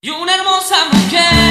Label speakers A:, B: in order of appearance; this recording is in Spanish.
A: Y una hermosa mujer.